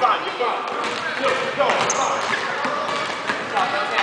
放一站就是跳舞大下